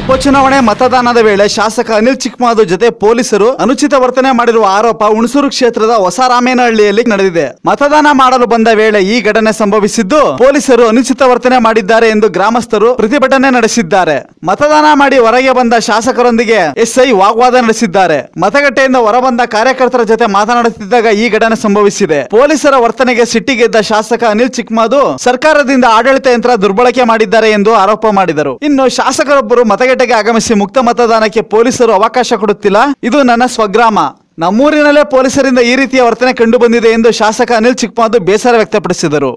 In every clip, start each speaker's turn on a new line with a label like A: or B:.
A: ಉಪಚುನಾವಣೆ ಮತದಾನದ ವೇಳೆ ಶಾಸಕ ಅನಿಲ್ ಚಿಕ್ಕಮಾದು ಜೊತೆ ಪೊಲೀಸರು ಅನುಚಿತ ವರ್ತನೆ ಮಾಡಿರುವ ಆರೋಪ ಹುಣಸೂರು ಕ್ಷೇತ್ರದ ಹೊಸರಾಮೇನಹಳ್ಳಿಯಲ್ಲಿ ನಡೆದಿದೆ. ಮತದಾನ ಮಾಡಲು ಬಂದ ವೇಳೆ ಈ ಘಟನೆ ಸಂಭವಿಸಿದ್ದು ಪೊಲೀಸರು ಅನುಚಿತ ವರ್ತನೆ ಮಾಡಿದ್ದಾರೆ ಎಂದು ಗ್ರಾಮಸ್ಥರು ಪ್ರತಿಭಟನೆ ನಡೆಸಿದ್ದಾರೆ. ಮತದಾನ ಮಾಡಿ ಹೊರಗೆ ಬಂದ ಶಾಸಕರೊಂದಿಗೆ ಎಸ್ಐ ವಾಗ್ವಾದ ನಡೆಸಿದ್ದಾರೆ. ಮತಗಟ್ಟೆಯಿಂದ ಹೊರಬಂದ ಕಾರ್ಯಕರ್ತರ ಜೊತೆ ಮಾತನಾಡುತ್ತಿದ್ದಾಗ ಈ ಘಟನೆ ಸಂಭವಿಸಿದೆ. ಪೊಲೀಸರ ವರ್ತನೆಗೆ ಸಿಟ್ಟಿಗೆದ್ದ ಶಾಸಕ ಅನಿಲ್ ಚಿಕ್ಮಾದು ಸರ್ಕಾರದಿಂದ ಆಡಳಿತ ಯಂತ್ರ ದುರ್ಬಳಕೆ ಮಾಡಿದ್ದಾರೆ ಎಂದು ಆರೋಪ ಮಾಡಿದರು. ಇನ್ನು ಶಾಸಕರೊಬ್ಬರು ಮತಗಟ್ಟೆಗೆ ಆಗಮಿಸಿ ಮುಕ್ತ ಮತದಾನಕ್ಕೆ ಪೊಲೀಸರು ಅವಕಾಶ ಕೊಡುತ್ತಿಲ್ಲ. ಇದು ನನ್ನ ಸ್ವಗ್ರಾಮ. ನಮ್ಮೂರಿನಲ್ಲೇ ಪೊಲೀಸರಿಂದ ಈ ರೀತಿಯ ವರ್ತನೆ ಕಂಡು ಬಂದಿದೆ ಎಂದು ಶಾಸಕ ಅನಿಲ್ ಚಿಕ್ಕಮಾದು ಬೇಸರ ವ್ಯಕ್ತಪಡಿಸಿದರು.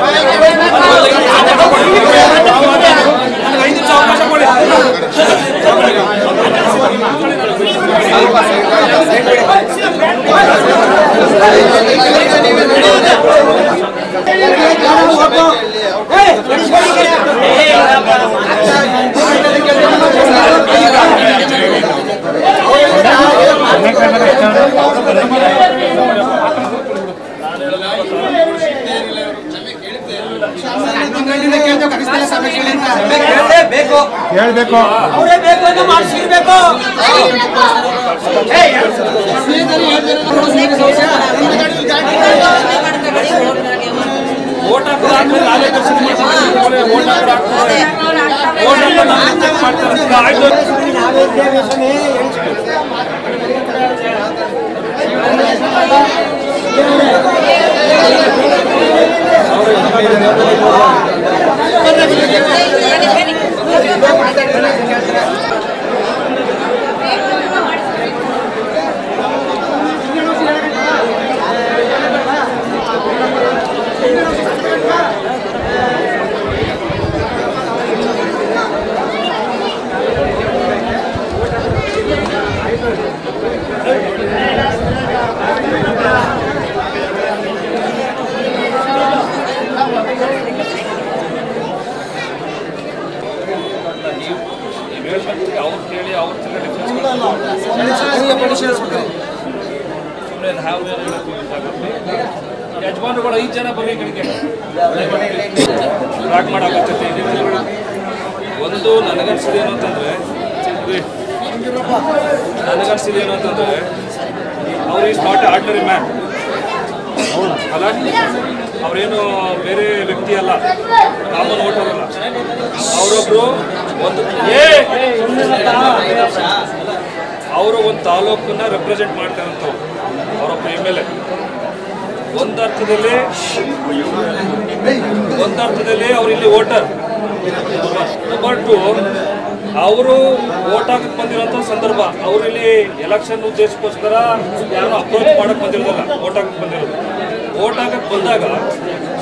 B: ಹೇಳ್ಬೇಕು
C: ಅವರೇ ಬೇಕು ಅಂತ ಮಾಡಿಸಿರ್ಬೇಕು
D: ಓಟ್ ಹಾಕೋದು ಆದ್ಮೇಲೆ ನಾನೇ ಕರ್ಸಿದ್ ಮಾಡ್ತಾರೆ ಓಟ್ ಹಾಕೋದು ಹಾಕ್ತಾರೆ ಓಟ್ ಹಾಕೋದು ನಾನು ಚೆಕ್ ಮಾಡ್ತಾರೆ ಆಯ್ತು ನೀವು ಹೇಳ್ಬೇಕು ಅವ್ರು ಕೇಳಿ ಅವ್ರ ಸುಮ್ಮನೆ ನಾವು ಯಜಮಾನರುಗಳು ಐದು ಜನ ಬರ್ರಿ ಕಡೆಗೆ ಟ್ರ್ಯಾಕ್ ಮಾಡೋಕತ್ತೈತೆ. ಒಂದು ನನಗನ್ಸಿದೇನು ಅಂತಂದ್ರೆ ನನಗನ್ಸಿದೇನು ಅಂತಂದ್ರೆ ಅವ್ರು ಈಸ್ ನಾಟ್ ಆರ್ಡಿನರಿ ಮ್ಯಾನ್. ಅಲ್ಲ? ಅವರೇನು ಬೇರೆ ವ್ಯಕ್ತಿ ಅಲ್ಲ. ಕಾಮನ್ ವೋಟರ್ ಅಲ್ಲ ಅವರೊಬ್ರು ಒಂದು ಅವರು ಒಂದು ತಾಲೂಕನ್ನ ರೆಪ್ರೆಸೆಂಟ್ ಮಾಡ್ತಾರಂತವ್ರು ಅವರೊಬ್ಬ ಎಂ ಎಲ್ ಎ. ಒಂದರ್ಥದಲ್ಲಿ ಒಂದರ್ಥದಲ್ಲಿ ಅವ್ರು ಇಲ್ಲಿ ವೋಟರ್. ನಂಬರ್ ಟು ಅವರು ವೋಟ್ ಹಾಕಕ್ ಬಂದಿರೋಂಥ ಸಂದರ್ಭ. ಅವ್ರು ಇಲ್ಲಿ ಎಲೆಕ್ಷನ್ ಉದ್ದೇಶಕ್ಕೋಸ್ಕರ ಯಾರು ಅಪ್ರೋಚ್ ಮಾಡಕ್ ಬಂದಿರೋದಲ್ಲ. ವೋಟ್ ಬಂದಿರೋದು. ವೋಟ್ ಬಂದಾಗ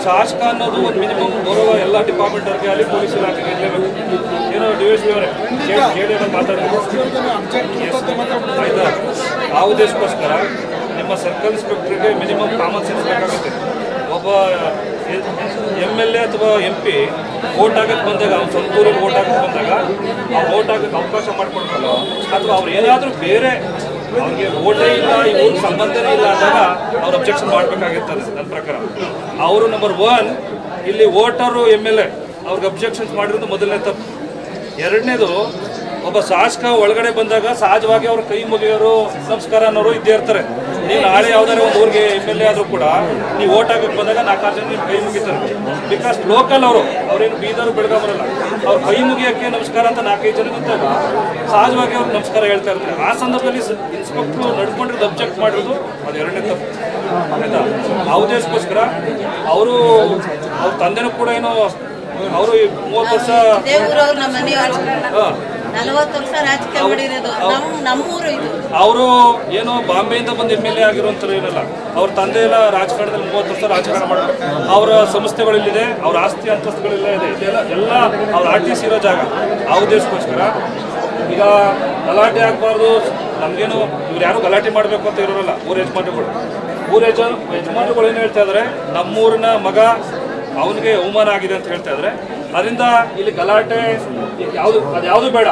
D: ಶಾಸಕ ಅನ್ನೋದು ಒಂದು ಮಿನಿಮಮ್ ಗೌರವ ಎಲ್ಲ ಡಿಪಾರ್ಟ್ಮೆಂಟ್ ಅವ್ರಿಗೆ, ಅಲ್ಲಿ ಪೊಲೀಸ್ ಇಲಾಖೆಗೆ ಇರಲೇಬೇಕು. ಏನೋ ಡಿ ಎಸ್ ಪಿ ಅವರೇ, ಕೇಳಿ ಅಂತ ಆಯ್ತಾ? ಆ ಉದ್ದೇಶಕ್ಕೋಸ್ಕರ ನಿಮ್ಮ ಸರ್ಕಲ್ ಇನ್ಸ್ಪೆಕ್ಟರ್ಗೆ ಮಿನಿಮಮ್ ಕಾಮನ್ ಸೆನ್ಸ್ ಬೇಕಾಗುತ್ತೆ. ಒಬ್ಬ, ಎಂ ಎಲ್ ಎ ಅಥವಾ ಎಂ ಪಿ ವೋಟ್ ಹಾಕಕ್ಕೆ ಬಂದಾಗ, ಅವ್ನು ಸ್ವಂತ ಊರಿಗೆ ವೋಟ್ ಹಾಕಕ್ಕೆ ಬಂದಾಗ, ಆ ವೋಟ್ ಹಾಕಕ್ಕೆ ಅವಕಾಶ ಮಾಡಿಕೊಡ್ಬೇಕು ಅಥವಾ ಅವ್ರು ಏನಾದರೂ ಬೇರೆ ಅವ್ರಿಗೆ ಓಟೇ ಇಲ್ಲ ಇವ್ರ ಸಂಬಂಧನೇ ಇಲ್ಲ ಅಂದಾಗ ಅವ್ರು ಅಬ್ಜೆಕ್ಷನ್ ಮಾಡಬೇಕಾಗಿರ್ತದೆ ನನ್ನ ಪ್ರಕಾರ. ಅವರು ನಂಬರ್ ಒನ್ ಇಲ್ಲಿ ವೋಟರು ಎಂ ಎಲ್ ಎ ಅವ್ರಿಗೆ ಅಬ್ಜೆಕ್ಷನ್ಸ್ ಮಾಡಿರೋದು ಮೊದಲನೇ ತಪ್ಪು. ಎರಡನೇದು, ಒಬ್ಬ ಶಾಸಕ ಒಳಗಡೆ ಬಂದಾಗ ಸಹಜವಾಗಿ ಅವ್ರ ಕೈ ಮುಗಿಯೋರು, ನಮಸ್ಕಾರ ಅನ್ನೋರು ಇದ್ದೇ ಇರ್ತಾರೆ. ನೀವು ನಾಳೆ ಯಾವ್ದಾದ್ರು ಒಂದು ಊರಿಗೆ ಎಂ ಎಲ್ ಎ ಆದರೂ ಕೂಡ ನೀವು ಓಟ್ ಹಾಕಕ್ಕೆ ಬಂದಾಗ ನಾಲ್ಕಾರು ಜನ ನಿಮ್ಮ ಕೈ ಮುಗಿತಾರೆ. ಬಿಕಾಸ್ ಲೋಕಲ್ ಅವರು ಅವ್ರೇನು ಬೀದರು ಬೆಳಗಾವರಲ್ಲ ಅವ್ರು ಕೈ ಮುಗಿಯೋಕ್ಕೆ ನಮಸ್ಕಾರ ಅಂತ ನಾಲ್ಕೈದು ಜನ ಗೊತ್ತಲ್ಲ ಸಹಜವಾಗಿ ಅವ್ರು ನಮಸ್ಕಾರ ಹೇಳ್ತಾ ಇರ್ತಾರೆ. ಆ ಸಂದರ್ಭದಲ್ಲಿ ಇನ್ಸ್ಪೆಕ್ಟ್ರು ನಡ್ಕೊಂಡಿರೋದು ಅಬ್ಜೆಕ್ಟ್ ಮಾಡಿರೋದು ಅದು ಎರಡನೇ ತಪ್ಪು. ಆಯ್ತಾ? ಆ ಉದ್ದೇಶಕ್ಕೋಸ್ಕರ ಅವರು ಅವ್ರ ತಂದೆನೂ ಕೂಡ ಏನೋ ಅವರು ಮೂವತ್ತು ವರ್ಷ ಅವರು ಏನೋ ಬಾಂಬೆಯಿಂದ ಬಂದು ಎಂ ಎಲ್ ಎ ಆಗಿರೋಂಥವ್ರು ಏನಲ್ಲ. ಅವ್ರ ತಂದೆ ಎಲ್ಲ ರಾಜಕಾರಣದಲ್ಲಿ ಮೂವತ್ತು ವರ್ಷ ರಾಜಕಾರಣ ಮಾಡ್ತಾರೆ. ಅವರ ಸಂಸ್ಥೆಗಳಿಲ್ಲಿದೆ ಅವ್ರ ಆಸ್ತಿ ಅಂತಸ್ತುಗಳೆಲ್ಲ ಇದೆ. ಇದೆಲ್ಲ ಎಲ್ಲ ಅವ್ರ ಆರ್ ಟಿ ಸಿ ಇರೋ ಜಾಗ. ಆ ಉದ್ದೇಶಕ್ಕೋಸ್ಕರ ಈಗ ಗಲಾಟೆ ಆಗಬಾರ್ದು. ನಮಗೇನು ಇವ್ರು ಯಾರು ಗಲಾಟೆ ಮಾಡಬೇಕು ಅಂತ ಇರೋರಲ್ಲ ಊರ ಯಜಮಾನರುಗಳು. ಊರ ಯಜ ಯಜಮಾನರುಗಳು ಏನು ಹೇಳ್ತಾ ಇದ್ದಾರೆ ನಮ್ಮೂರಿನ ಮಗ ಅವನಿಗೆ ಅವಮಾನ ಆಗಿದೆ ಅಂತ ಹೇಳ್ತಾ ಇದ್ದಾರೆ ಅದರಿಂದ ಇಲ್ಲಿ ಗಲಾಟೆ ಯಾವುದು ಅದು ಯಾವುದು ಬೇಡ.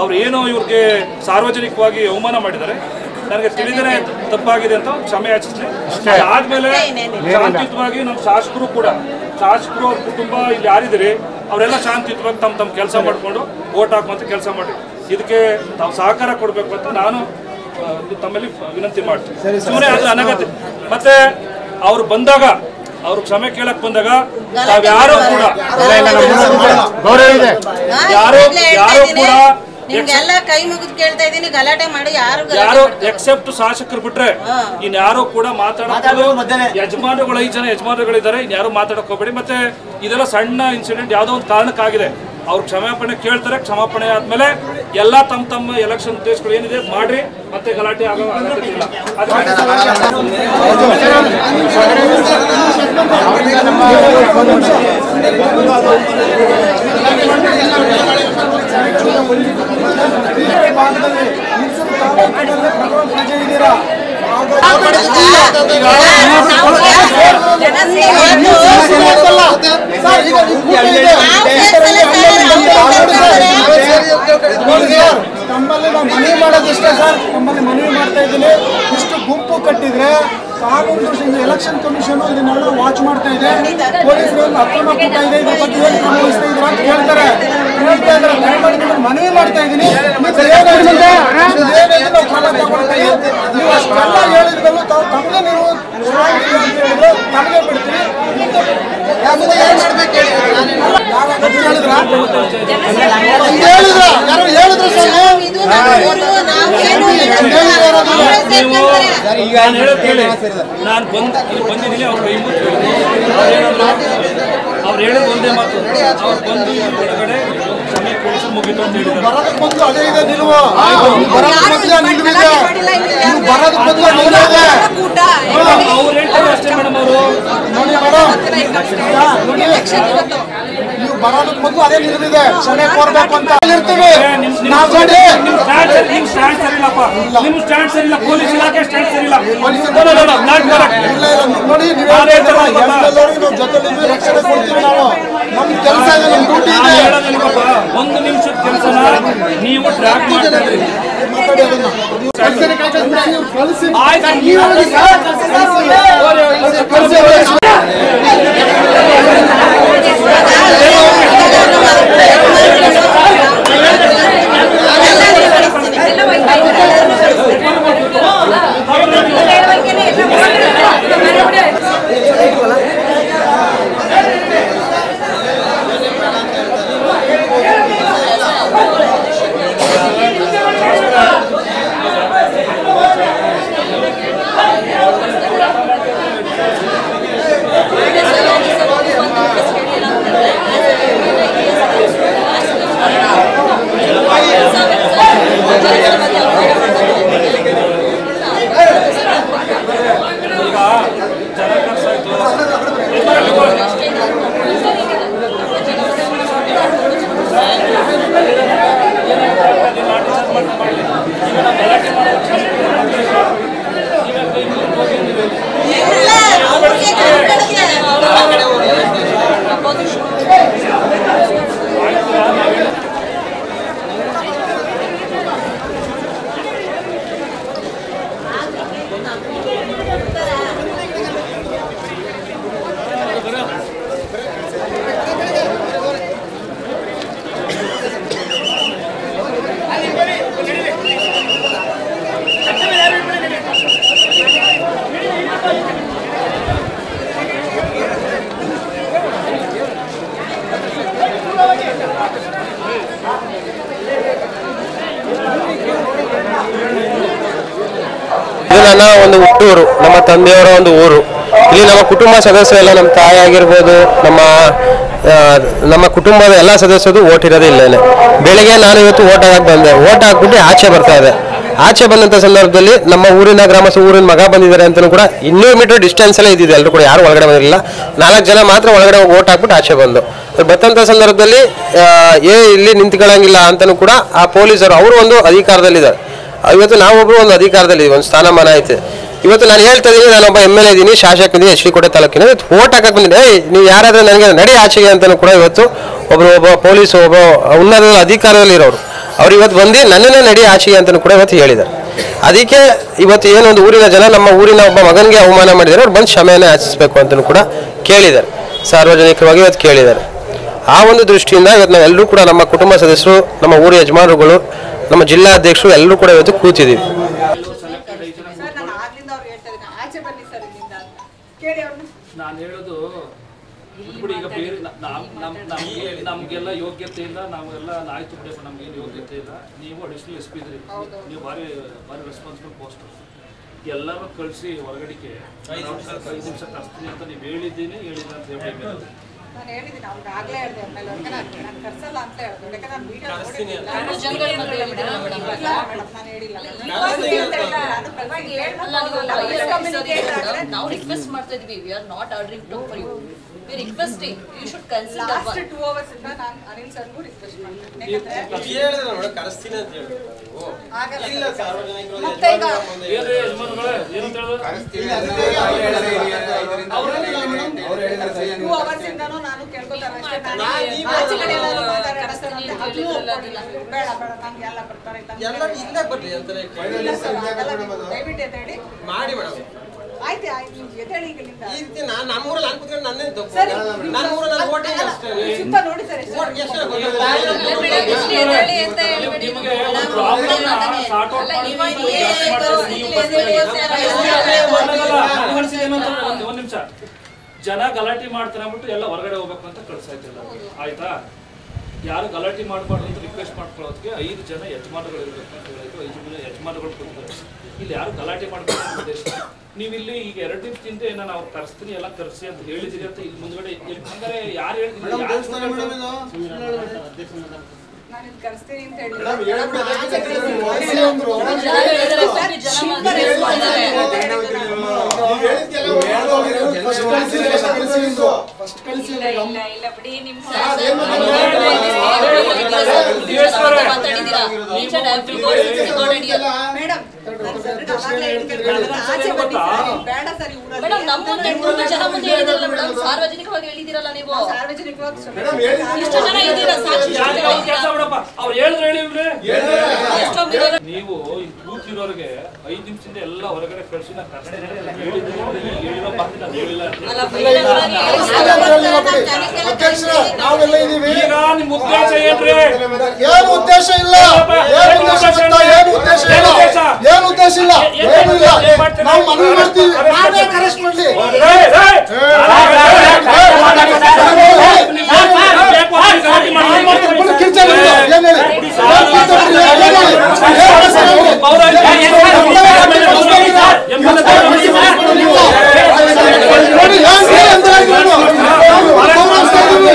D: ಅವ್ರು ಏನೋ ಇವ್ರಿಗೆ ಸಾರ್ವಜನಿಕವಾಗಿ ಅವಮಾನ ಮಾಡಿದ್ದಾರೆ. ನನಗೆ ತಿಳಿದರೆ ತಪ್ಪಾಗಿದೆ ಅಂತ ಕ್ಷಮೆ ಯಾಚಿಸ್ಲಿ. ಆದ್ಮೇಲೆ ಶಾಂತಿಯುತವಾಗಿ ನಮ್ಮ ಶಾಸಕರು ಕೂಡ ಶಾಸಕರು ಅವ್ರ ಕುಟುಂಬ ಇಲ್ಲಿ ಯಾರಿದ್ದೀರಿ? ಅವರೆಲ್ಲ ಶಾಂತಿಯುತವಾಗಿ ತಮ್ಮ ತಮ್ಮ ಕೆಲಸ ಮಾಡಿಕೊಂಡು ಓಟ್ ಹಾಕುವಂತ ಕೆಲಸ ಮಾಡಿ. ಇದಕ್ಕೆ ತಾವು ಸಹಕಾರ ಕೊಡಬೇಕು ಅಂತ ನಾನು ತಮ್ಮಲ್ಲಿ ವಿನಂತಿ ಮಾಡ್ತೀನಿ. ಸುಮ್ಮನೆ ಅದು ಅನಗತ್ಯ. ಮತ್ತೆ ಅವ್ರು ಬಂದಾಗ ಅವ್ರು ಕ್ಷಮೆ ಕೇಳಕ್ ಬಂದಾಗ ಯಾರು ಕೂಡ
B: ಗೌರವ ಇದೆ.
D: ಯಾರು ಯಾರು ಕೂಡ
E: ನಿಮ್ಗೆಲ್ಲ ಕೈ ಮುಗಿದು ಕೇಳ್ತಾ ಇದೀನಿ ಗಲಾಟೆ ಮಾಡಿ ಯಾರು
D: ಯಾರು? ಎಕ್ಸೆಪ್ಟ್ ಶಾಸಕರು ಬಿಟ್ರೆ ಇನ್ ಯಾರು ಕೂಡ ಮಾತಾಡೋದು ಯಜಮಾನರುಗಳು ಐದು ಜನ ಯಜಮಾನರುಗಳಿದ್ದಾರೆ ಇನ್ ಯಾರು ಮಾತಾಡಕ್ ಹೋಗ್ಬೇಡಿ. ಮತ್ತೆ ಇದೆಲ್ಲ ಸಣ್ಣ ಇನ್ಸಿಡೆಂಟ್ ಯಾವ್ದೋ ಒಂದು ಕಾರಣಕ್ಕಾಗಿದೆ. ಅವ್ರು ಕ್ಷಮಾಪಣೆ ಕೇಳ್ತಾರೆ ಕ್ಷಮಾಪಣೆ ಆದ್ಮೇಲೆ ಎಲ್ಲ ತಮ್ಮ ತಮ್ಮ ಎಲೆಕ್ಷನ್ ಉದ್ದೇಶಗಳು ಏನಿದೆ ಮಾಡ್ರಿ. ಮತ್ತೆ ಗಲಾಟೆ ಆಗೋ ಅಗತ್ಯ
E: ಸರ್, ಅವ್ರು
F: ತಮ್ಮಲ್ಲಿ ನಾವು ಮನವಿ ಮಾಡೋದಿಷ್ಟೇ ಸರ್ ತಮ್ಮಲ್ಲಿ ಮನವಿ ಮಾಡ್ತಾ ಇದ್ದೀನಿ ಇಷ್ಟು ಗುಂಪು ಕಟ್ಟಿದ್ರೆ ಕಾನೂನು ದೃಷ್ಟಿಯಿಂದ ಎಲೆಕ್ಷನ್ ಕಮಿಷನ್ ಇದನ್ನೆಲ್ಲ ವಾಚ್ ಮಾಡ್ತಾ ಇದೆ. ಪೊಲೀಸರು ಅಕ್ರಮ ಕೂಟ ಇದೆ, ಇದ್ರ ಬಗ್ಗೆ ಏನು ಕ್ರಮ ವಹಿಸ್ತಾ ಇದ್ರ. ಅಂತ ನಿಮ್ಮಲ್ಲಿ ಮನವಿ ಮಾಡ್ತಾ ಇದ್ದೀನಿ ಮತ್ತೆ ಏನಾಗಿದೆ ಏನಿದೆ ನಾವು ಕ್ರಮ ತಗೊಳ್ತೀವಿ ನೀವು ಅಷ್ಟೆಲ್ಲ ಹೇಳಿದ್ರಲ್ಲೂ ತಾವು ತಮಗೆ ನೀವು strong ಇದೆ ಅಂತ ಹೇಳಿದ್ರು ತಮಗೆ ಬಿಡ್ತೀವಿ ಹೇಳಿದ್ರ ಯಾರು ಹೇಳಿದ್ರು ಸರ್
E: ಇದು ನಮ್ಮ ಊರು, ನಾವು ಏನು ಇಲ್ಲ ಅಂತ ಸೇರ್ಕೊಳ್ತಾರೆ.
D: ನಾನು ಹೇಳೋದು ಹೇಳಿ ನಾನು ಬಂದು ಇಲ್ಲಿ ಬಂದಿದ್ದೀನಿ ಅವ್ರು ಕೈ ಮುಗಿದು ಅವ್ರೇನಂದ್ರು ಅವ್ರು ಹೇಳೋದು ಒಂದೇ ಮಾತು. ಅವ್ರು ಬಂದು ಒಳಗಡೆ ಕ್ಷಮೆ ಕೇಳಿಸಿ ಮುಗಿತು ಅಂತ ಹೇಳಿದ್ದಾರೆ.
F: ಬರೋದಕ್ಕೆ ಮೊದಲು ಅದೇ ಇದೆ ನಿಲುವು. ನೀವು ಬರೋದಕ್ಕೆ ಮೊದಲೇ ನಿಲುವಿದೆ ನೀವು ಬರೋದಕ್ಕೆ ಮೊದಲು ನಿಲುವಿದೆ
D: ಅವ್ರು ಹೇಳ್ತಾರೆ ಅಷ್ಟೇ ಮೇಡಮ್ ಅವರು.
F: ನೋಡಿ ಮೇಡಮ್. ನೀವು ಬರೋದಕ್ಕೆ ಮೊದಲು ಅದೇ ನಿಲುವಿದೆ. ಕ್ಷಮೆ ಕೋರ್ಬೇಕು ಅಂತ. ಇರ್ತೀವಿ ನಾವು ನೋಡಿ
D: ಸ್ಟ್ಯಾಂಡ್ ಸರಿ ನಿಮ್ ಸ್ಟ್ಯಾಂಡ್ ಸರಿ ಇಲ್ಲಪ್ಪ ನಿಮ್ ಸ್ಟ್ಯಾಂಡ್ ಸರಿ ಇಲ್ಲ ಪೊಲೀಸ್ ಇಲಾಖೆ ಸ್ಟ್ಯಾಂಡ್ ಸರಿ ಇಲ್ಲ No, no, no, no, not correct.
F: ಇಲ್ಲ ಇಲ್ಲ ನೋಡಿ ನೀವು ಹೇಳ್ತೀರಲ್ಲ ಎಲ್ಲರೂ ನಾವು ಜೊತೆಲಿ ರಕ್ಷಣೆ ಕೊಡ್ತೀವಿ ನಾವು ನಮ್ಮ ಕೆಲಸ ಇದೆ ನಮ್ಮ ಡ್ಯೂಟಿ
D: ನಾನು
F: ಇದೆ
D: ಹೇಳೋದೇನಪ್ಪ, ಒಂದು ನಿಮಿಷದ ಕೆಲಸನ ನೀವು ಟ್ರ್ಯಾಕ್ ಮಾಡ್ತಾ ಇದ್ರಿ
F: ಮಾತಾಡಿ ಅದನ್ನ ಕಳ್ಸಿ ಕಳ್ಸಿ ನೀವು ಕಳಿಸಿ
D: ಆಯ್ತು
G: ಇದು ನನ್ನ ಒಂದು ಹುಟ್ಟೂರು ನಮ್ಮ ತಂದೆಯವರ ಒಂದು ಊರು. ಇಲ್ಲಿ ನಮ್ಮ ಕುಟುಂಬ ಸದಸ್ಯರೆಲ್ಲ ನಮ್ಮ ತಾಯಿ ಆಗಿರ್ಬೋದು, ನಮ್ಮ ನಮ್ಮ ಕುಟುಂಬದ ಎಲ್ಲ ಸದಸ್ಯರು ಓಟ್ ಇರೋದೇ ಇಲ್ಲೇನೆ. ಬೆಳಿಗ್ಗೆ ನಾನು ಇವತ್ತು ಓಟ್ ಹಾಕಿ ಬಂದೆ. ಓಟ್ ಹಾಕ್ಬಿಟ್ಟು ಆಚೆ ಬರ್ತಾ ಇದೆ ಆಚೆ ಬಂದಂತ ಸಂದರ್ಭದಲ್ಲಿ ನಮ್ಮ ಊರಿನ ಗ್ರಾಮಸ್ಥ ಊರಿನ ಮಗ ಬಂದಿದ್ದಾರೆ ಅಂತಲೂ ಕೂಡ ಇನ್ನೂರು ಮೀಟರ್ ಡಿಸ್ಟೆನ್ಸ್ ಎಲ್ಲ ಇದ್ದಿದೆ. ಎಲ್ಲರೂ ಕೂಡ ಯಾರು ಒಳಗಡೆ ಬಂದಿರಲಿಲ್ಲ. ನಾಲ್ಕು ಜನ ಮಾತ್ರ ಒಳಗಡೆ ಹೋಗಿ ಓಟ್ ಹಾಕ್ಬಿಟ್ಟು ಆಚೆ ಬಂದು. ಬತ್ತಂತ ಸಂದರ್ಭದಲ್ಲಿ ಏ, ಇಲ್ಲಿ ನಿಂತ್ಕೊಳ್ಳಂಗಿಲ್ಲ ಅಂತಲೂ ಕೂಡ ಆ ಪೊಲೀಸರು, ಅವರು ಒಂದು ಅಧಿಕಾರದಲ್ಲಿದ್ದಾರೆ. ಇವತ್ತು ನಾವೊಬ್ರು ಒಂದು ಅಧಿಕಾರದಲ್ಲಿ ಒಂದು ಸ್ಥಾನಮಾನ ಐತೆ. ಇವತ್ತು ನಾನು ಹೇಳ್ತಾ ಇದ್ದೀನಿ, ನಾನೊಬ್ಬ ಎಂ ಎಲ್ ಎ ಇದ್ದೀನಿ ಶಾಸಕ ಇದ್ದೀನಿ ಎಚ್ ಕೋಟೆ ತಾಲೂಕಿನ ಓಟ್ ಹಾಕಕ್ಕೆ ಬಂದಿದ್ದೆ. ನೀವು ಯಾರಾದರೂ ನನಗೆ ನಡಿ ಆಚೆಗೆ ಅಂತಲೂ ಕೂಡ ಇವತ್ತು ಒಬ್ಬರು ಒಬ್ಬ ಪೊಲೀಸ್, ಒಬ್ಬ ಉನ್ನತ ಅಧಿಕಾರದಲ್ಲಿ ಇರೋರು ಅವ್ರು ಇವತ್ತು ಬಂದು ನನ್ನನ್ನೇ ನಡಿ ಆಚೆಗೆ ಅಂತ ಕೂಡ ಇವತ್ತು ಹೇಳಿದ್ದಾರೆ. ಅದಕ್ಕೆ ಇವತ್ತು ಏನೊಂದು ಊರಿನ ಜನ ನಮ್ಮ ಊರಿನ ಒಬ್ಬ ಮಗನಿಗೆ ಅವಮಾನ ಮಾಡಿದ್ದಾರೆ. ಅವ್ರು ಬಂದು ಕ್ಷಮೆಯನ್ನು ಆಚಿಸಬೇಕು ಅಂತಲೂ ಕೂಡ ಕೇಳಿದ್ದಾರೆ. ಸಾರ್ವಜನಿಕವಾಗಿ ಇವತ್ತು ಕೇಳಿದ್ದಾರೆ. ಆ ಒಂದು ದೃಷ್ಟಿಯಿಂದ ಇವತ್ತು ನಾವೆಲ್ಲರೂ ಕೂಡ ನಮ್ಮ ಕುಟುಂಬ ಸದಸ್ಯರು, ನಮ್ಮ ಊರ ಯಜಮಾನರುಗಳು, ನಮ್ಮ ಜಿಲ್ಲಾಧ್ಯಕ್ಷರು ಎಲ್ಲರೂ ಕೂಡ ಇವತ್ತು ಕೂತಿದ್ದೀವಿ.
D: ನಮ್ ಯೋಗ್ಯತೆ ನಮಗೆಲ್ಲ ಯೋಗ್ಯತೆಯಿಂದ ನಾವೆಲ್ಲ ಆಯ್ತು ಬಿಡಪ್ಪ ನಮ್ಗೆ ಏನು ಯೋಗ್ಯತೆ ಇಲ್ಲ. ನೀವು ಅಡಿಷನಲ್ ಎಸ್ ಪಿ ಇದ್ರಿ. ನೀವು ಭಾರಿ ಭಾರಿ ರೆಸ್ಪಾನ್ಸಿಬಲ್ ಪೋಸ್ಟ್ ಎಲ್ಲರೂ ಕಳಿಸಿ ಹೊರಗಡೆಗೆ. ಐದು ನಿಮಿಷ ಕಳಿಸ್ತೀನಿ ಅಂತ ನೀವು ಹೇಳಿದ್ದೀನಿ ಹೇಳಿದ್ದೀನಿ ಅಂತ ಹೇಳಿ
E: ನಾನು ಹೇಳಿದ್ದೀನಿ ಅವ್ರಿಗೆ ಆಗ್ಲೇ ಹೇಳಿದೆ ಆಮೇಲೆ ಅವ್ರಿಗೆ. ನಾನು ನಾನು ಕರ್ಸಲ್ಲ ಅಂತ ಹೇಳಿದೆ. ಯಾಕಂದ್ರೆ ನಾನು ನೋಡಿದ್ದೀನಿ.
H: ನಾನು?
E: ಇಲ್ಲ ಹೇಳಿಲ್ಲ ನಾನು
H: ರಿಕ್ವೆಸ್ಟ್ ಮಾಡ್ತಾ ಇದ್ವಿ we are not ordering to for you we requesting you should consider
E: last two hours ಇಂದ ನಾನು ಅನಿಲ್ ಸರ್ಗೂ ರಿಕ್ವೆಸ್ಟ್ ಮಾಡ್ತೀನಿ ಯಾಕಂದ್ರೆ ಆಗಲ್ಲ. ಸರ್. ಮತ್ತೆ ಈಗ
D: ಏನ್ರಿ ಯಜಮಾನ್ಗಳೇ ಏನಂತ ಹೇಳಿದ್ರು?
E: ಟೂ ಅವರ್ಸ್ ಇಂದನೂ ನಾನು ಕೇಳ್ಕೊತಾರೆ ಅಷ್ಟೇ. ನಾನು ಆಚೆ ಕಡೆ ಅಂತ ಅದನ್ನೂ ಒಪ್ಕೊಂಡಿಲ್ಲ. ಬೇಡ ಬೇಡ ನಮ್ಗೆ ಎಲ್ಲ ಬರ್ತಾರೆ ಅಂತ ಇಲ್ಲ ಸರ್, ಅದೆಲ್ಲ ದಯವಿಟ್ಟು ಎದ್ದೇಳಿ
B: ಮಾಡಿ ಮೇಡಮ್. ಈ ರೀತಿ ನಾನು ನಮ್ಮೂರಲ್ಲಿ ನಾನು ಕೂತ್ಕೊಂಡು ನನ್ನೇ ತಪ್ಪು. ಊರಲ್ಲಿ ನಾನು ಅಷ್ಟೇ.
E: ಎಷ್ಟು
D: ಒಂದ್ ನಿಮಿಷ. ಜನ ಗಲಾಟೆ ಮಾಡ್ತಾರೆ ಅಂದ್ಬಿಟ್ಟು ಎಲ್ಲ ಹೊರಗಡೆ ಹೋಗ್ಬೇಕು ಅಂತ ಕಳ್ಸಾಯ್ತಿಲ್ಲ ಆಯ್ತಾ? ಯಾರು ಗಲಾಟೆ ಮಾಡಬಾರ್ದು ಅಂತ ರಿಕ್ವೆಸ್ಟ್ ಮಾಡ್ಕೊಳ್ಳೋದಕ್ಕೆ ಐದು ಜನ ಯಜಮಾನಗಳು ಇರಬೇಕು ಅಂತ ಹೇಳಿದ್ರು. ಐದು ಜನ ಯಜಮಾನಗಳು ಕೊಡ್ತಾರೆ ಇಲ್ಲಿ ಯಾರು ಗಲಾಟೆ ಮಾಡಬೇಕು ಉದ್ದೇಶ? ನೀವು ಇಲ್ಲಿ ಈಗ ಎರಡು ದಿವಸ ಹಿಂದೆ ನಾನು ಅವ್ರು ಕರೆಸ್ತೀನಿ ಎಲ್ಲ ಕರೆಸಿ ಅಂತ ಹೇಳಿದಿರಿ ಅಂತ ಇಲ್ಲಿ ಮುಂದ್ಗಡೆ ಅಂದ್ರೆ ಯಾರು ಹೇಳಿದ್ರು?
E: ಮೇಡಮ್
H: ಸಾರ್ವಜನಿಕವಾಗಿ ಹೇಳಿದಿರಲ್ಲ ನೀವು
E: ಸಾರ್ವಜನಿಕವಾಗಿ
H: ಇಷ್ಟು ಜನ ಇದ್ದೀರಾ ಸಾಕ್ಷಿ
D: ಕೆಲಸ ಬಿಡಪ್ಪ ಅವ್ರು ಹೇಳಿದ್ರೆ ಹೇಳಿ ಇವ್ರೆ
H: ಎಷ್ಟೊಂದು ಇದ್ದಾರೆ.
D: ನೀವು ಕೂತಿರೋರಿಗೆ ಐದು ನಿಮಿಷದಿಂದ ಎಲ್ಲ ಹೊರಗಡೆ ಕಳ್ಸಿ ಹೇಳಿಲ್ಲ
F: ಅಧ್ಯಕ್ಷರ ನಾವೆಲ್ಲ ಇದೀವಿ ಏನು ಉದ್ದೇಶ ಇಲ್ಲ ಏನು ಉದ್ದೇಶ? ಏನು ಉದ್ದೇಶ ಇಲ್ಲ ಏನು ಉದ್ದೇಶ ಇಲ್ಲ ಏನು ಇಲ್ಲ ನಾವು ಮನವಿ ಮಾಡ್ತೀವಿ ನಾವೇ ಕರೆಸ್ಟ್ ಮಾಡ್ಲಿ
D: ಏಯ್, ಏಯ್!
F: ಬಂದು ಕಿರ್ಚಾಡಿ ಬಿಡು. ಏನ್ ಹೇಳಿ? ಏನ್ ಕಿರ್ಚಾಡಿ ಬಿಡು? ಏನ್ ಹೇಳಿ? ಏನ್ ಅರೆಸ್ಟ್ ಮಾಡಿ? ನೋಡಿ, ಏನ್ ಹೇಳಿ ಅಂತ ಹೇಳಿದ್ರು ನೋಡು. ನಾವು ಗೌರವಿಸ್ತಾ ಇದೀವಿ.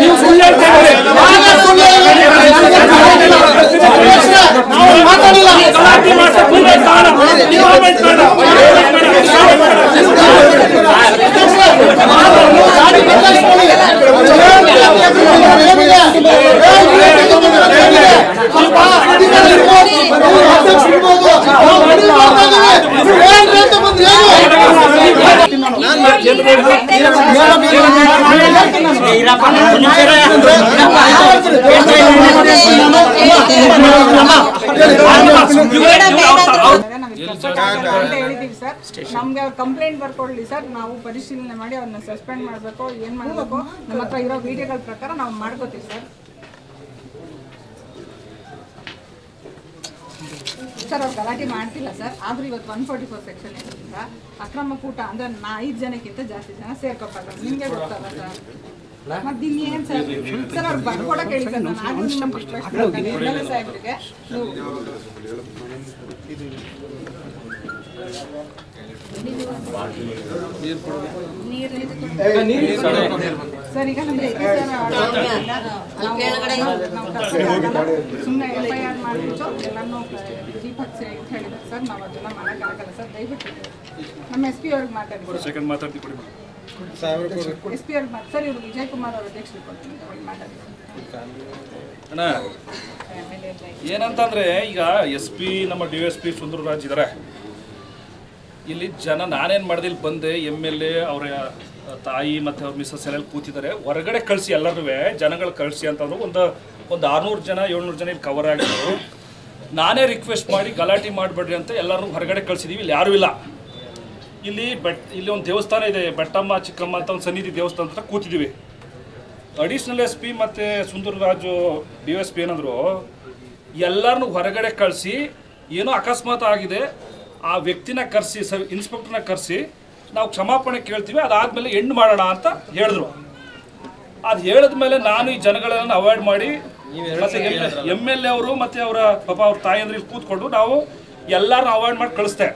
D: ನೀವು ಸುಳ್ಳು ಹೇಳ್ತಿದ್ದೀರಿ.
F: ನಾವೇ ಸುಳ್ಳು ಹೇಳಿಲ್ಲ. ಅಧ್ಯಕ್ಷರೇ, ನಾವು ಮಾತಾಡಿಲ್ಲ
D: ಗಲಾಟೆ ಮಾಡ್ಸಕ್ ಮುಂದೆ ಕಾರಣ. ನೀವು ಆಮೇಲೆ ಕಾರಣ.
F: ಗಾಡಿ ಬದಲಾಯಿಸ್ಕೊಳ್ಳಿ. ಸ್ವಲ್ಪ ಅಧಿಕಾರ ಇರ್ಬೋದು, ಅಧ್ಯಕ್ಷರು ಇರ್ಬೋದು. ನಾವು ಮನವಿ ಮಾಡ್ತಾ ಇದೀವಿ. ನೀವು ಏನ್ರಿ ಅಂತ ಬಂದು ಏನು?
E: ಹೇಳಿದೀವಿ ಸರ್ ನಮ್ಗೆ ಅವ್ರು ಕಂಪ್ಲೇಂಟ್ ಬರ್ಕೊಳ್ಳಿ ಸರ್. ನಾವು ಪರಿಶೀಲನೆ ಮಾಡಿ ಅವ್ರನ್ನ ಸಸ್ಪೆಂಡ್ ಮಾಡಬೇಕು, ಏನು ಮಾಡಬೇಕು, ನಮ್ಮ ಹತ್ರ ಇರೋ ವಿಡಿಯೋಗಳ ಪ್ರಕಾರ ನಾವು ಮಾಡ್ಕೋತೀವಿ ಸರ್. ಸರ್, ಅವ್ರು ಗಲಾಟೆ ಮಾಡ್ತಿಲ್ಲ ಸರ್. ಆದರೂ ಇವತ್ತು ಒನ್ ಫೋರ್ಟಿ ಫೋರ್ ಸೆಕ್ಷನ್ ಇರೋದ್ರಿಂದ ಅಕ್ರಮ ಕೂಟ ಅಂದ್ರೆ ನಾ ಐದು ಜನಕ್ಕಿಂತ ಜಾಸ್ತಿ ಜನ ಸೇರ್ಕೊಬಾರ್ದು. ನಿಮಗೆ ಗೊತ್ತಲ್ಲ ಸರ್. ಮತ್ತೆ ಇನ್ನೇನು ಸರ್? ಸರ್, ಅವ್ರು ಬರ್ಕೊಡಕ್ ಹೇಳಿ ಸರ್. ನಾನು ಸರ್ ಈಗ ಸುಮ್ಮನೆ ಸರ್ ನಾವು ಅದನ್ನ ಸರ್ ದಯವಿಟ್ಟು ನಮ್ಮ ಎಸ್ ಪಿ ಅವ್ರಿಗೆ ಮಾತಾಡಿ
D: ಸೆಕೆಂಡ್ ಮಾತಾಡ್ತೀನಿ ಕೊಡಿ
E: ಎಸ್ ಅವ್ರ ಅಧ್ಯಕ್ಷರು
D: ಏನಂತಂದ್ರೆ ಈಗ ಎಸ್ ಪಿ, ನಮ್ಮ ಡಿ ಎಸ್ ಪಿ ಸುಂದರರಾಜ್ ಇದ್ದಾರೆ ಇಲ್ಲಿ ಜನ ನಾನೇನು ಮಾಡಿದೆ, ಇಲ್ಲಿ ಬಂದೆ, ಎಂ ಎಲ್ ಎ, ಅವರ ತಾಯಿ ಮತ್ತು ಅವ್ರ ಮಿಸ್ಸಸ್ ಎಲ್ಲ ಕೂತಿದ್ದಾರೆ. ಹೊರಗಡೆ ಕಳಿಸಿ ಎಲ್ಲರೂ ಜನಗಳು ಕಳಿಸಿ ಅಂತಂದ್ರು ಒಂದು ಒಂದು ಆರುನೂರು ಜನ, ಏಳ್ನೂರು ಜನ ಇಲ್ಲಿ ಕವರ್ ಆಗಿದ್ರು. ನಾನೇ ರಿಕ್ವೆಸ್ಟ್ ಮಾಡಿ ಗಲಾಟೆ ಮಾಡಬೇಡ್ರಿ ಅಂತ ಎಲ್ಲರೂ ಹೊರಗಡೆ ಕಳಿಸಿದ್ದೀವಿ ಇಲ್ಲಿ ಯಾರೂ ಇಲ್ಲ. ಇಲ್ಲಿ ಬೆಟ್, ಇಲ್ಲಿ ಒಂದು ದೇವಸ್ಥಾನ ಇದೆ, ಬೆಟ್ಟಮ್ಮ, ಚಿಕ್ಕಮ್ಮ ಅಂತ ಒಂದು ಸನ್ನಿಧಿ ದೇವಸ್ಥಾನ ಹತ್ರ ಕೂತಿದ್ದೀವಿ ಅಡಿಷ್ನಲ್ ಎಸ್ ಪಿ ಮತ್ತು ಸುಂದರರಾಜು ಡಿ ಎಸ್ ಪಿ ಏನಂದ್ರು ಎಲ್ಲರನ್ನೂ ಹೊರಗಡೆ ಕಳಿಸಿ, ಏನೋ ಅಕಸ್ಮಾತ್ ಆಗಿದೆ ಆ ವ್ಯಕ್ತಿನ ಕರೆಸಿ ಸರ್ ಇನ್ಸ್ಪೆಕ್ಟರ್ನ ಕರೆಸಿ ನಾವು ಕ್ಷಮಾಪಣೆ ಕೇಳ್ತೀವಿ ಅದಾದಮೇಲೆ ಎಂಡ್ ಮಾಡೋಣ ಅಂತ ಹೇಳಿದ್ರು. ಅದು ಹೇಳಿದ ಮೇಲೆ ನಾನು ಈ ಜನಗಳನ್ನು ಅವಾಯ್ಡ್ ಮಾಡಿ ಮತ್ತೆ ಎಂ ಎಲ್ ಎ ಅವರು ಮತ್ತು ಅವರ ಪಾಪ ಅವ್ರ ತಾಯಿ ಅಂದ್ರೆ ಕೂತ್ಕೊಂಡು ನಾವು ಎಲ್ಲರನ್ನ ಅವಾಯ್ಡ್ ಮಾಡಿ ಕಳಿಸ್ದೆ.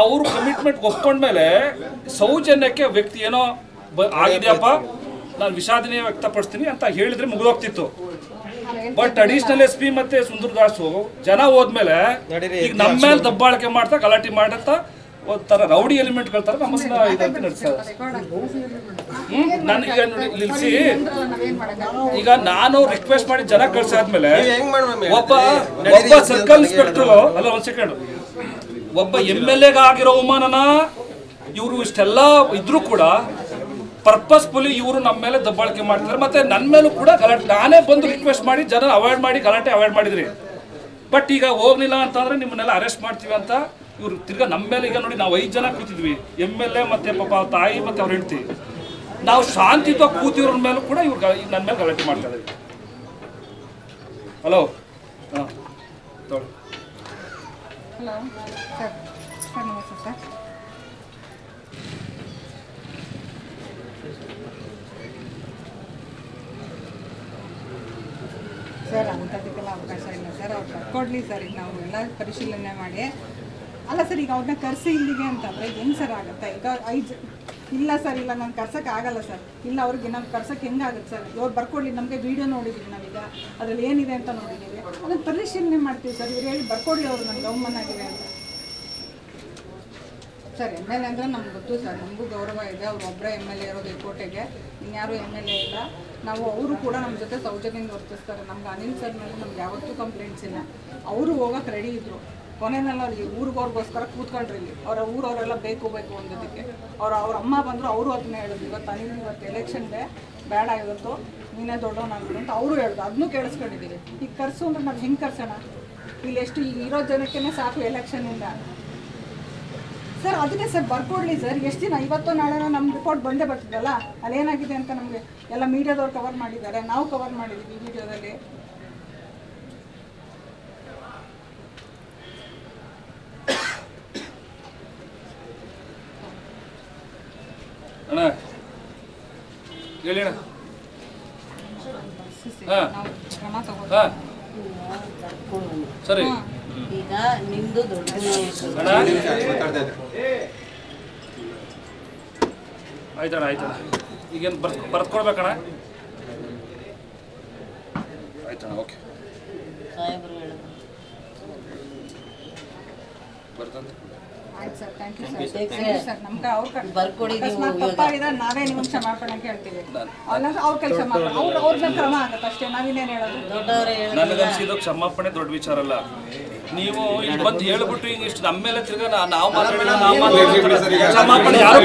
D: ಅವರು ಕಮಿಟ್ಮೆಂಟ್ ಒಪ್ಕೊಂಡ್ಮೇಲೆ ಸೌಜನ್ಯಕ್ಕೆ ವ್ಯಕ್ತಿ ಏನೋ ಆಗಿದೆಯಪ್ಪ ನಾನು ವಿಷಾದನೆ ವ್ಯಕ್ತಪಡಿಸ್ತೀನಿ ಅಂತ ಹೇಳಿದ್ರೆ ಮುಗಿದೋಗ್ತಿತ್ತು. ಬಟ್ ಅಡಿಷನಲ್ ಎಸ್ ಪಿ ಮತ್ತೆ ಸುಂದರದಾಸು ಜನ ಹೋದ್ಮೇಲೆ ಈಗ ನಮ್ಮ ಮೇಲೆ ದಬ್ಬಾಳಿಕೆ ಮಾಡ್ತಾ ಗಲಾಟೆ ಮಾಡತ್ತ ಒಂಥರ ರೌಡಿ ಎಲಿಮೆಂಟ್ ತರ ನಮ್ಮನ್ನ ಇದಂತ ನಡೆಸ್ತಾರೆ ನನಗೆ ನಿಲ್ಸಿ. ಈಗ ನಾನು ರಿಕ್ವೆಸ್ಟ್ ಮಾಡಿ ಜನ ಕಳ್ಸಾದ್ಮೇಲೆ ಒಬ್ಬ ಒಬ್ಬ ಸರ್ಕಲ್ ಇನ್ಸ್ಪೆಕ್ಟರ್ ಅಲ್ಲ ಒಂದ್ ಸೆಕೆಂಡ್ ಒಬ್ಬ ಎಂ ಎಲ್ ಆಗಿರೋ ಅವಮಾನನ ಇವರು ಇಷ್ಟೆಲ್ಲ ಇದ್ರೂ ಕೂಡ ಪರ್ಪಸ್ಫುಲಿ ಇವರು ನಮ್ಮ ಮೇಲೆ ದಬ್ಬಾಳಿಕೆ ಮಾಡ್ತಿದ್ದಾರೆ. ಮತ್ತೆ ನನ್ನ ಮೇಲೂ ಕೂಡ ಗಲಾಟೆ. ನಾನೇ ಬಂದು ರಿಕ್ವೆಸ್ಟ್ ಮಾಡಿ, ಜನ ಅವಾಯ್ಡ್ ಮಾಡಿ, ಗಲಾಟೆ ಅವಾಯ್ಡ್ ಮಾಡಿದ್ರಿ. ಬಟ್ ಈಗ ಹೋಗ್ಲಿಲ್ಲ ಅಂತಂದ್ರೆ ನಿಮ್ಮನ್ನೆಲ್ಲ ಅರೆಸ್ಟ್ ಮಾಡ್ತೀವಿ ಅಂತ ಇವ್ರು ತಿರ್ಗಾ ನಮ್ಮ ಮೇಲೆ ಈಗ ನೋಡಿ ನಾವು ಐದು ಜನ ಕೂತಿದ್ವಿ. ಎಂ ಎಲ್ ಎ ಮತ್ತೆ ಪಾಪ ತಾಯಿ ಮತ್ತೆ ಅವ್ರ ಹೆಂಡತಿ. ನಾವು ಶಾಂತಿಯುತ ಕೂತಿರೋ ಮೇಲೂ ಕೂಡ ಇವ್ರು ನನ್ನ ಮೇಲೆ ಗಲಾಟೆ ಮಾಡ್ತಾ ಇದ್ದೀವಿ ಹಲೋ ಹಾಂ
E: ಹಲೋ ಸರ್ ಸರ್, ನಮಸ್ತೆ, ಸರ್ ಅಂಥದಕ್ಕೆಲ್ಲ ಅವಕಾಶ ಇಲ್ಲ ಬರ್ಕೊಡ್ಲಿ ಸರ್ ಈಗ ನಾವು ಎಲ್ಲ ಪರಿಶೀಲನೆ ಮಾಡಿ. ಅಲ್ಲ ಸರ್, ಈಗ ಅವ್ರನ್ನ ಕರೆಸಿ ಇಲ್ಲಿಗೆ ಅಂತಂದರೆ ಹೆಂಗೆ ಸರ್ ಆಗುತ್ತೆ? ಈಗ ಐದು ಇಲ್ಲ ಸರ್, ಇಲ್ಲ ನಾನು ಕರ್ಸಕ್ಕೆ ಆಗಲ್ಲ ಸರ್. ಇಲ್ಲ ಅವ್ರಿಗೆ ನಾವು ಹೆಂಗೆ ಹೆಂಗಾಗುತ್ತೆ ಸರ್? ಇವ್ರು ಬರ್ಕೊಡ್ಲಿ, ನಮಗೆ ವಿಡಿಯೋ ನೋಡಿದ್ದೀವಿ ನಾವೀಗ. ಅದ್ರಲ್ಲಿ ಏನಿದೆ ಅಂತ ನೋಡಿದ್ದೀವಿ ಅದನ್ನು ಪರಿಶೀಲನೆ ಮಾಡ್ತೀವಿ ಸರ್. ಇವ್ರು ಹೇಳಿ ಬರ್ಕೊಡಿ ಅವರು ನನ್ನ ಗೌಮನ್ ಆಗಿದೆ ಸರ್ ಎಂ ಎಲ್ ಎ ಅಂದರೆ ನಮ್ಗೆ ಗೊತ್ತು ಸರ್, ನಮಗೂ ಗೌರವ ಇದೆ, ಅವ್ರು ಒಬ್ಬರೇ ಎಂ ಎಲ್ ಎ ಇರೋದು ಕೋಟೆಗೆ ಇನ್ಯಾರು ಎಂ ಎಲ್ ಎ ಇಲ್ಲ. ನಾವು ಅವರು ಕೂಡ ನಮ್ಮ ಜೊತೆ ಸೌಜನ್ಯದಿಂದ ವರ್ತಿಸ್ತಾರೆ. ನಮ್ಗೆ ಅನಿಲ್ ಸರ್ ಮೇಲೆ ನಮ್ಗೆ ಯಾವತ್ತೂ ಕಂಪ್ಲೇಂಟ್ಸ್ ಇಲ್ಲ. ಅವರು ಹೋಗೋಕೆ ರೆಡಿ ಇದ್ರು. ಕೊನೆಯಲ್ಲಿ ಅವ್ರಿಗೆ ಊರಿಗೋರ್ಗೋಸ್ಕರ ಕೂತ್ಕೊಂಡ್ರಿ ಇಲ್ಲಿ. ಅವರ ಊರವರೆಲ್ಲ ಬೇಕು ಬೇಕು ಅಂದಿದ್ದಕ್ಕೆ. ಅವ್ರು, ಅವ್ರ ಅಮ್ಮ ಬಂದರು, ಅವರು ಅದನ್ನ ಹೇಳಿದ್ರು. ಇವತ್ತು ಅನಿಲ್, ಇವತ್ತು ಎಲೆಕ್ಷನ್ಗೆ ಬೇಡ ಇವತ್ತು, ನೀನೇ ದೊಡ್ಡವನಾಗ್ಬಿಡು ಅಂತ ಅವರು ಹೇಳಿದ್ರು. ಅದನ್ನೂ ಕೇಳಿಸ್ಕೊಂಡಿದ್ದೀವಿ ಈಗ ಕರ್ಸು ಅಂದ್ರೆ ನಾವು ಹೆಂಗೆ ಕರ್ಸೋಣ? ಇಲ್ಲಿ ಎಷ್ಟು ಈಗ ಇರೋ ಜನಕ್ಕೇ ಸಾಕು ಎಲೆಕ್ಷನಿಂದ ಸರ್ ಅದಕ್ಕೆ ಸರ್ ಬರ್ಕೊಡ್ಲಿ ಸರ್ ಎಷ್ಟು ದಿನ? ಇವತ್ತು ನಾಳೆ ನಮ್ಮ ರಿಪೋರ್ಟ್ ಬಂದೇ ಬರ್ತದಲ್ಲ ಅಲ್ಲೇನಾಗಿದೆ ಅಂತ ನಮಗೆ ಎಲ್ಲ ಮೀಡಿಯಾದವ್ರು ಕವರ್ ಮಾಡಿದ್ದಾರೆ. ನಾವು ಕವರ್ ಮಾಡಿದ್ದೀವಿ ವಿಡಿಯೋದಲ್ಲಿ.
D: ಅಣ್ಣ ಹೇಳಿ ಅಣ್ಣ ಹಾಂ.
E: ನಾವು ಕ್ರಮ ತಗೊಂಡು
D: ಸರಿ.
H: ಈಗ ನಿಮ್ದು ದೊಡ್ಡ
D: ಅಣ್ಣ ಆಯ್ತಣ್ಣ ಆಯ್ತಣ್ಣ. ಈಗೇನು ಬರ್ ಬರ್ಕೊಡ್ಬೇಕಣ್ಣ ಆಯ್ತಣ ಓಕೆ.
H: ಸಾಹೇಬರು ಹೇಳಿದ್ರು
D: ಬರ್ತಂತೆ
E: ಆಯ್ತು sir thank you sir. Thank you sir. ನಮ್ಗೆ ಅವ್ರ ಕಡೆ
H: ಬರ್ಕೊಡಿ ನೀವು
E: ಹೇಳ್ತೀವಿ. ಅಲ್ಲಂದ್ರೆ ಅವ್ರ ಕೆಲಸ ಅವ್ರ ಕ್ರಮ ಆಗುತ್ತೆ ಅಷ್ಟೇ. ನಾವಿನ್ನೇನು ಹೇಳೋದು?
H: ದೊಡ್ಡವರೇ
D: ಕ್ಷಮಾಪಣೆ ದೊಡ್ಡ ವಿಚಾರ ಅಲ್ಲ. ನೀವು ಇಲ್ಲಿ ಬಂದು ಹೇಳ್ಬಿಟ್ಟು ಈಗ ಇಷ್ಟು ನಮ್ಮ ಮೇಲೆ ತಿರ್ಗಾ ನಾವು ಕ್ಷಮಾಪಣೆ ಯಾರು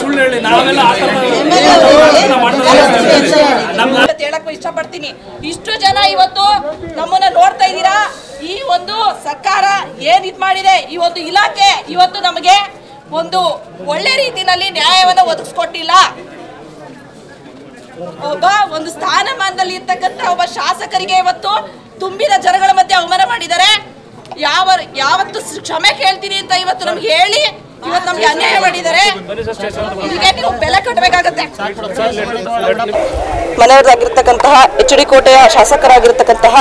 D: ಸುಳ್ಳು ಹೇಳಿ ನಾವೆಲ್ಲ ಆ ಥರ
H: MLA ಅವರಿಗೆ
D: ನಾವು ಮಾಡ್ತಾ ನಮ್ಮ
I: ಅಂತ ಹೇಳಕ್ ಇಷ್ಟಪಡ್ತೀನಿ. ಇಷ್ಟು ಜನ ಇವತ್ತು ನಮ್ಮನ್ನ ನೋಡ್ತಾ ಇದ್ದೀರಾ? ಈ ಒಂದು ಸರ್ಕಾರ ಏನ್ ಇದ್ ಮಾಡಿದೆ? ಈ ಒಂದು ಇಲಾಖೆ ಇವತ್ತು ನಮಗೆ ಒಂದು ಒಳ್ಳೆ ರೀತಿಯಲ್ಲಿ ನ್ಯಾಯವನ್ನು ಒದಗಿಸ್ಕೊಟ್ಟಿಲ್ಲ. ಒಬ್ಬ ಒಂದು ಸ್ಥಾನಮಾನದಲ್ಲಿ ಇರ್ತಕ್ಕಂಥ ಒಬ್ಬ ಶಾಸಕರಿಗೆ ಇವತ್ತು ತುಂಬಿದ ಜನಗಳ ಮಧ್ಯೆ ಅವಮಾನ ಮಾಡಿದ್ದಾರೆ. ಯಾವ, ಯಾವತ್ತು ಕ್ಷಮೆ ಕೇಳ್ತೀನಿ ಅಂತ ಇವತ್ತು ನಮ್ಗೆ ಹೇಳಿ, ಇವತ್ತು ನಮ್ಗೆ ಅನ್ಯಾಯ ಮಾಡಿದ್ದಾರೆ. ಇದಕ್ಕೆ ನೀವು ಬೆಲೆ ಕಟ್ಟಬೇಕಾಗತ್ತೆ ಮನೆಯವರಾಗಿರ್ತಕ್ಕಂತಹ ಎಚ್ ಡಿ ಕೋಟೆಯ ಶಾಸಕರಾಗಿರ್ತಕ್ಕಂತಹ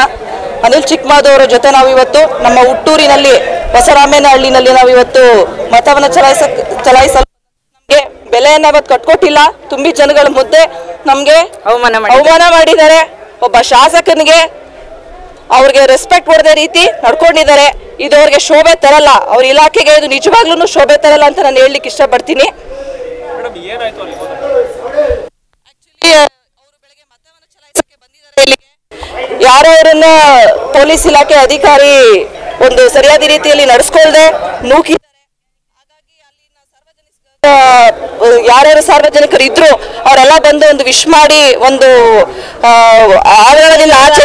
I: ಅನಿಲ್ ಚಿಕ್ಮಾದವರ ಜೊತೆ ನಾವು ಇವತ್ತು ನಮ್ಮ ಹುಟ್ಟೂರಿನಲ್ಲಿ ಹೊಸರಾಮೇನಹಳ್ಳಿನಲ್ಲಿ ನಾವು ಇವತ್ತು ಮತವನ್ನು ಚಲಾಯಿಸ ಚಲಾಯಿಸಲು ನಮಗೆ ಬೆಲೆಯನ್ನು ಅವತ್ತು ಕಟ್ಕೊಟ್ಟಿಲ್ಲ. ತುಂಬಿ ಜನಗಳ ಮುದ್ದೆ ನಮಗೆ ಅವಮಾನ ಅವಮಾನ ಮಾಡಿದ್ದಾರೆ. ಒಬ್ಬ ಶಾಸಕನಿಗೆ ಅವ್ರಿಗೆ ರೆಸ್ಪೆಕ್ಟ್ ಕೊಡದೆ ರೀತಿ ನಡ್ಕೊಂಡಿದ್ದಾರೆ. ಇದು ಅವ್ರಿಗೆ ಶೋಭೆ ತರಲ್ಲ. ಅವ್ರ ಇಲಾಖೆಗೆ ಇದು ನಿಜವಾಗ್ಲೂ ಶೋಭೆ ತರಲ್ಲ ಅಂತ ನಾನು ಹೇಳಲಿಕ್ಕೆ ಇಷ್ಟಪಡ್ತೀನಿ. Actually, ಅವ್ರು ಬೆಳಗ್ಗೆ ಮತವನ್ನ ಚಲಾಯಿಸಕ್ಕೆ ಬಂದಿದ್ದಾರೆ ಇಲ್ಲಿಗೆ. ಯಾರೋ ಅವರನ್ನ ಪೊಲೀಸ್ ಇಲಾಖೆ ಅಧಿಕಾರಿ ಒಂದು ಸರಿಯಾದ ರೀತಿಯಲ್ಲಿ ನಡೆಸ್ಕೊಳ್ದೆ ನೂಕಿ ಯಾರ್ಯಾರು ಸಾರ್ವಜನಿಕರು ಇದ್ರು ಅವರೆಲ್ಲ ಬಂದು ಒಂದು ವಿಶ್ ಮಾಡಿ ಒಂದು ಆವರಣದಿಂದ ಆಚೆ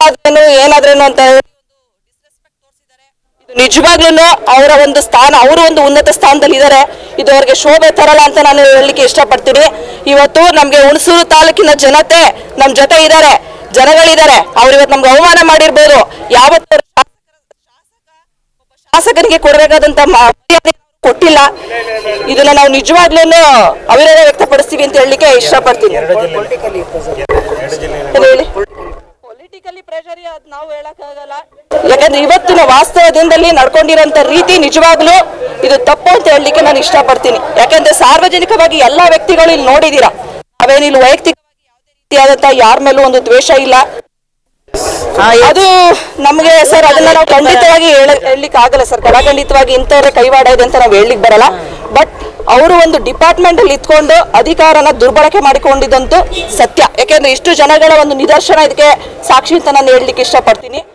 I: ಆದ್ರೇನು ಏನಾದ್ರೇನು ಅಂತ ನಿಜವಾಗ್ಲೂ ಅವರ ಒಂದು ಸ್ಥಾನ ಅವರು ಒಂದು ಉನ್ನತ ಸ್ಥಾನದಲ್ಲಿ ಇದ್ದಾರೆ ಇದು ಅವ್ರಿಗೆ ಶೋಭೆ ತರಲ್ಲ ಅಂತ ನಾನು ಹೇಳಲಿಕ್ಕೆ ಇಷ್ಟಪಡ್ತೀನಿ. ಇವತ್ತು ನಮ್ಗೆ ಹುಣಸೂರು ತಾಲೂಕಿನ ಜನತೆ ನಮ್ ಜೊತೆ ಇದ್ದಾರೆ. ಜನಗಳಿದ್ದಾರೆ. ಅವ್ರು ಇವತ್ತು ನಮ್ಗೆ ಅವಮಾನ ಮಾಡಿರ್ಬೋದು. ಯಾವತ್ತು ಶಾಸಕನಿಗೆ ಕೊಡಬೇಕಾದಂತ ಮರ್ಯಾದೆ ಕೊಟ್ಟಿಲ್ಲ. ಇದನ್ನ ನಾವು ನಿಜವಾಗ್ಲೂ ಅವಿರೋಧ ವ್ಯಕ್ತಪಡಿಸ್ತೀವಿ ಅಂತ ಹೇಳಲಿಕ್ಕೆ ಇಷ್ಟಪಡ್ತೀನಿ. ಪೊಲಿಟಿಕಲಿ ಪ್ರೆಷರ್ ನಾವು ಹೇಳಕ್ಕಾಗಲ್ಲ ಯಾಕಂದ್ರೆ ಇವತ್ತಿನ ವಾಸ್ತವ ದಿನದಲ್ಲಿ ನಡ್ಕೊಂಡಿರೋಂಥ ರೀತಿ ನಿಜವಾಗ್ಲೂ ಇದು ತಪ್ಪು ಅಂತ ಹೇಳಲಿಕ್ಕೆ ನಾನು ಇಷ್ಟಪಡ್ತೀನಿ. ಯಾಕಂದ್ರೆ ಸಾರ್ವಜನಿಕವಾಗಿ ಎಲ್ಲಾ ವ್ಯಕ್ತಿಗಳು ಇಲ್ಲಿ ನೋಡಿದೀರಾ. ಅವೇನಿಲ್ಲಿ ವೈಯಕ್ತಿಕವಾಗಿ ಯಾವುದೇ ರೀತಿಯಾದಂತ ಯಾರ ಮೇಲೂ ಒಂದು ದ್ವೇಷ ಇಲ್ಲ. ಅದು ನಮಗೆ ಸರ್ ಅದನ್ನ ನಾವು ಖಂಡಿತವಾಗಿ ಹೇಳ- ಹೇಳಲಿಕ್ಕೆ ಆಗಲ್ಲ ಸರ್. ಖಂಡಿತವಾಗಿ ಇಂಥವ್ರೆ ಕೈವಾಡ ಇದೆ ಅಂತ ನಾವು ಹೇಳಲಿಕ್ಕೆ ಬರಲ್ಲ. ಬಟ್ ಅವರು ಒಂದು ಡಿಪಾರ್ಟ್ಮೆಂಟ್ ಅಲ್ಲಿ ಇತ್ಕೊಂಡು ಅಧಿಕಾರನ ದುರ್ಬಳಕೆ ಮಾಡಿಕೊಂಡಿದ್ದಂತೂ ಸತ್ಯ. ಯಾಕೆಂದ್ರೆ ಇಷ್ಟು ಜನಗಳ ಒಂದು ನಿದರ್ಶನ ಇದಕ್ಕೆ ಸಾಕ್ಷಿ ಅಂತ ನಾನು ಹೇಳಲಿಕ್ಕೆ ಇಷ್ಟಪಡ್ತೀನಿ.